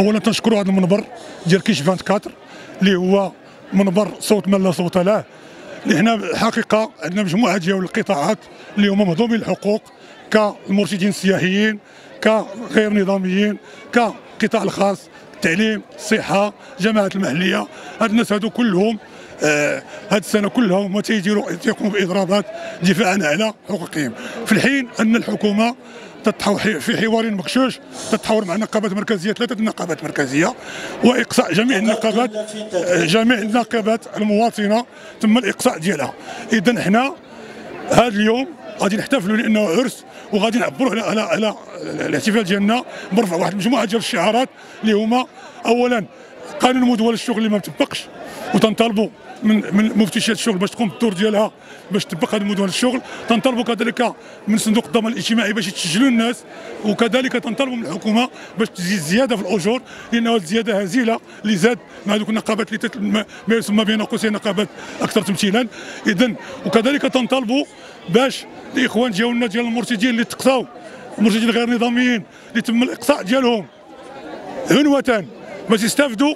أولا تنشكروا هذا المنبر ديال كيش 24 اللي هو منبر صوت من لا صوت له. حنا الحقيقة عندنا مجموعة ديال القطاعات اللي هما مهضومين الحقوق كالمرشدين السياحيين كغير نظاميين كقطاع الخاص التعليم الصحة جماعة المحلية. هاد الناس هادو كلهم آه هاد السنة كلها هما تيديروا تيقوموا بإضرابات دفاعا على حقوقهم. في الحين أن الحكومة تتحور في حوار مغشوش تتحاور مع نقابات مركزيه ثلاثة نقابات مركزية وإقصاء جميع النقابات جميع النقابات المواطنة تم الإقصاء ديالها. اذا حنا هذا اليوم غادي نحتفلوا لأنه عرس وغادي نعبروا على على على الاحتفال ديالنا برفع واحد المجموعه ديال الشعارات اللي هما اولا قانون مدول الشغل اللي ما مطبقش وتنطالبوا من من مفتشيات الشغل باش تقوم بالدور ديالها باش تطبق هذه مدن الشغل. تنطلبوا كذلك من صندوق الضمان الاجتماعي باش يتسجلوا الناس. وكذلك تنطلبوا من الحكومة باش تزيد زيادة في الأجور لأنه الزيادة هزيلة اللي زاد مع هذوك النقابات اللي ما يسمى بين قوسين نقابات أكثر تمثيلا. اذا وكذلك تنطلبوا باش الإخوان ديالنا ديال المرشدين اللي تقصاو المرشدين غير نظاميين اللي تم الاقصاء ديالهم. عنوة باش يستافدوا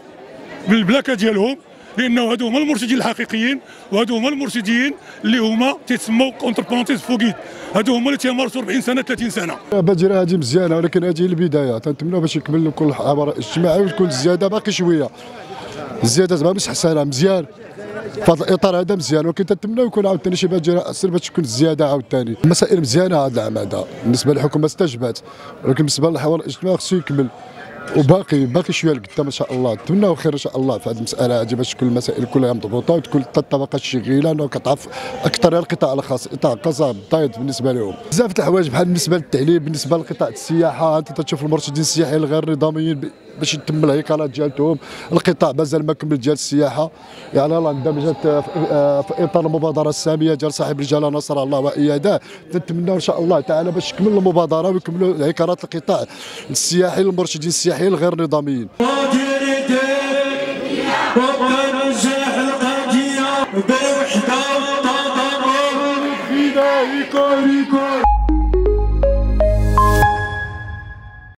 من البلاكة ديالهم لأنه هادو هما المرشدين الحقيقيين وهادو هما المرشدين اللي هما تيتسموا كونتر بونتيز فوقيت. هادو هما اللي تيمارسوا 40 سنة 30 سنة. بدر هذه مزيانة ولكن هذه البداية. تنتمنى باش يكمل كل العبر الاجتماعي وتكون الزياده باقي شوية. الزياده زعما مش حسانه مزيان. هذا الإطار هذا مزيان ولكن تنتمنى يكون عاوتاني شي باجي اسر باش تكون الزياده عاوتاني. المسائل مزيانة هذا العام هذا. بالنسبة للحكومة استجبت ولكن بالنسبة للحوار الاجتماعي خصو يكمل. وباقي باقي شوية لقدام إن شاء الله. نتمنى خير إن شاء الله في هذه المسألة. هذه باش تكون المسائل كلها مضبوطة وتكون الطبقه الشغيله إنه كتعرف أكثر القطاع الخاص. القطاع الخاص بالضايد بالنسبة لهم. بزاف الحوايج بحال بالنسبة للتعليم بالنسبة لقطاع السياحة أنت تشوف المرشدين السياحيين الغير نظاميين باش يتم العقالات ديالتهم القطاع مازال ما كمل ديال السياحة. يعني راه اندمجت آه، في إطار المبادرة السامية ديال صاحب الجلاله نصر الله وإياده. نتمنوا إن شاء الله تعالى باش تكمل المبادرة ويكملوا الهيكلات القطاع السياحي المرشدين السياحيين الغير نظاميين.